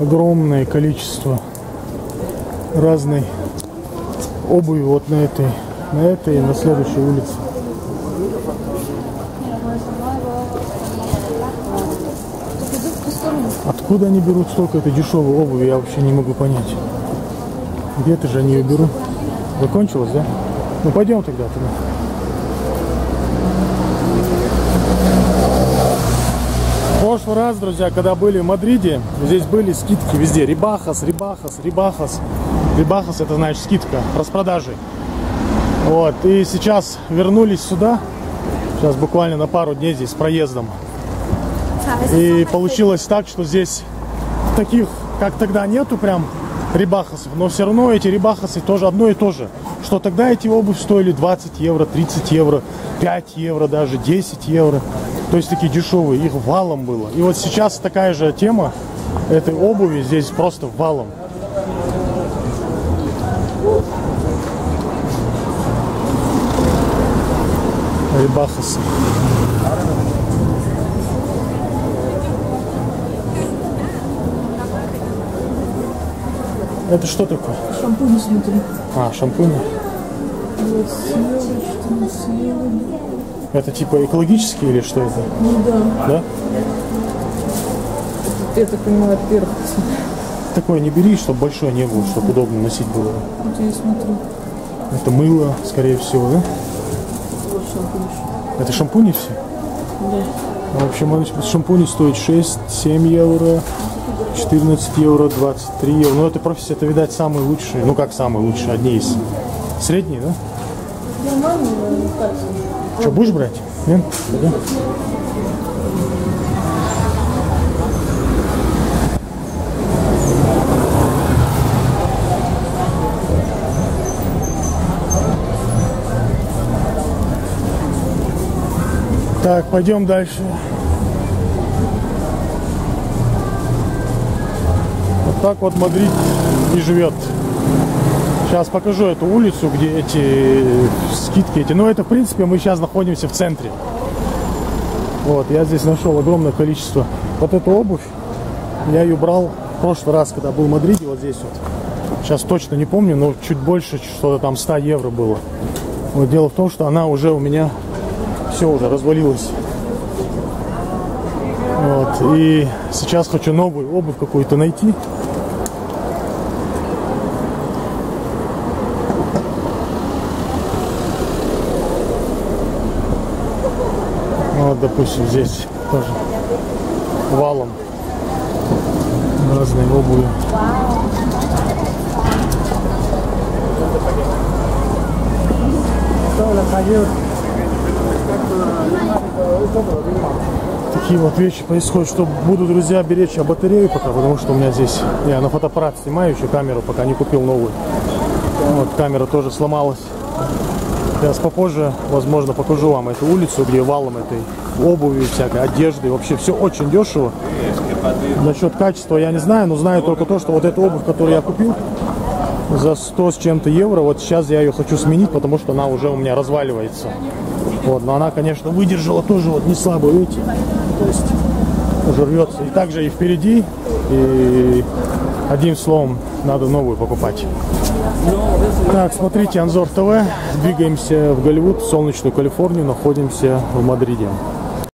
Огромное количество разной обуви вот на этой, на этой и на следующей улице. Откуда они берут столько этой дешевой обуви, я вообще не могу понять. Где-то же они ее берут. Закончилось, да? Ну пойдем тогда туда. В прошлый раз, друзья, когда были в Мадриде, здесь были скидки везде. Рибахас, Рибахас, Рибахас. Рибахас это значит скидка, распродажи. Вот, и сейчас вернулись сюда. Сейчас буквально на пару дней здесь с проездом. И получилось так, что здесь таких, как тогда, нету прям рибахасов. Но все равно эти рибахасы тоже одно и то же. Что тогда эти обувь стоили 20 евро, 30 евро, 5 евро даже, 10 евро. То есть такие дешевые, их валом было. И вот сейчас такая же тема этой обуви здесь просто валом. Рибахасы. Это что такое? Шампунь смотри. А, шампунь. Вот. Это типа экологический или что это? Ну да. Да? Я так понимаю, перх. Такое не бери, чтобы большое не было, чтобы удобно носить было. Вот я смотрю. Это мыло, скорее всего, да? Вот шампунь. Это шампуни все? Да. В общем, шампуни стоит 6-7 евро, 14 евро, 23 евро. Ну, это профессия, это, видать, самые лучшие. Ну, как самые лучшие, одни из. Средние, да? Что, будешь брать? Нет? Пойдем. Так, пойдем дальше. Так вот Мадрид и живет. Сейчас покажу эту улицу, где эти скидки эти. Но это, в принципе, мы сейчас находимся в центре. Вот, я здесь нашел огромное количество. Вот эту обувь, я ее брал в прошлый раз, когда был в Мадриде, вот здесь вот. Сейчас точно не помню, но чуть больше, что-то там 100 евро было. Вот дело в том, что она уже у меня все уже развалилась. Вот, и сейчас хочу новую обувь какую-то найти. Вот, допустим, здесь тоже валом разные обуви. Такие вот вещи происходят, что буду, друзья, беречь о батарее пока, потому что у меня здесь, я на фотоаппарат снимаю еще камеру, пока не купил новую. Вот камера тоже сломалась. Сейчас попозже, возможно, покажу вам эту улицу, где валом этой обуви, всякой одежды. Вообще все очень дешево. Насчет качества я не знаю, но знаю только то, что вот эту обувь, которую я купил за 100 с чем-то евро, вот сейчас я ее хочу сменить, потому что она уже у меня разваливается. Вот, но она, конечно, выдержала тоже вот не слабо, видите? То есть уже рвется. И также и впереди, и одним словом, надо новую покупать. Так, смотрите, Анзор ТВ. Двигаемся в Голливуд, в солнечную Калифорнию, находимся в Мадриде.